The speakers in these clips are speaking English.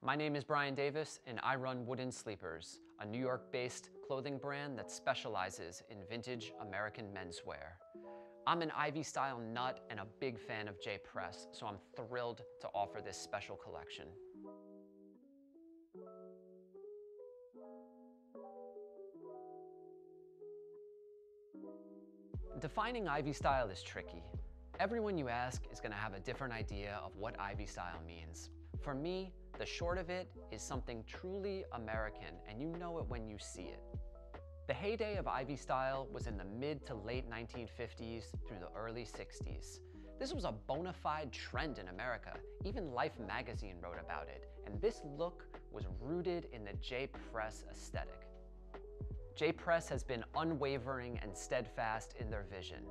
My name is Brian Davis, and I run Wooden Sleepers, a New York based clothing brand that specializes in vintage American menswear. I'm an Ivy style nut and a big fan of J Press, so I'm thrilled to offer this special collection. Defining Ivy style is tricky. Everyone you ask is gonna have a different idea of what Ivy style means. For me, the short of it is something truly American, and you know it when you see it. The heyday of Ivy style was in the mid to late 1950s through the early 60s. This was a bona fide trend in America. Even Life magazine wrote about it, and this look was rooted in the J Press aesthetic. J Press has been unwavering and steadfast in their vision.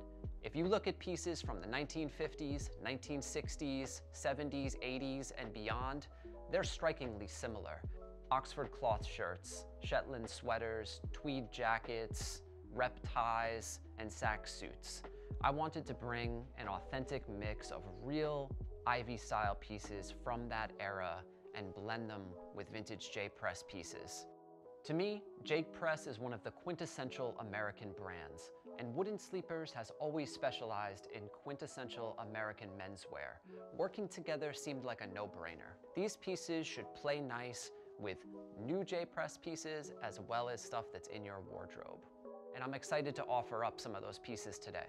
If you look at pieces from the 1950s, 1960s, 70s, 80s, and beyond, they're strikingly similar. Oxford cloth shirts, Shetland sweaters, tweed jackets, rep ties, and sack suits. I wanted to bring an authentic mix of real Ivy style pieces from that era and blend them with vintage J Press pieces. To me, J Press is one of the quintessential American brands, and Wooden Sleepers has always specialized in quintessential American menswear. Working together seemed like a no-brainer. These pieces should play nice with new J Press pieces as well as stuff that's in your wardrobe. And I'm excited to offer up some of those pieces today.